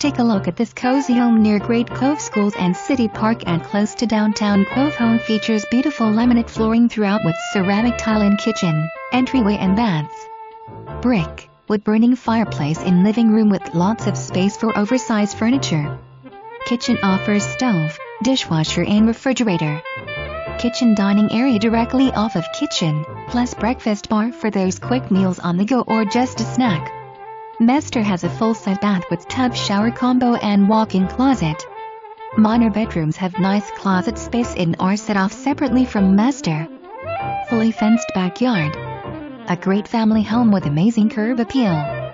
Take a look at this cozy home near Great Cove Schools and City Park and close to downtown Cove Home features beautiful laminate flooring throughout with ceramic tile in kitchen, entryway and baths. Brick, wood burning fireplace in living room with lots of space for oversized furniture. Kitchen offers stove, dishwasher and refrigerator. Kitchen dining area directly off of kitchen, plus breakfast bar for those quick meals on the go or just a snack. Master has a full-set bath with tub shower combo and walk-in closet. Minor bedrooms have nice closet space and are set off separately from master. Fully fenced backyard. A great family home with amazing curb appeal.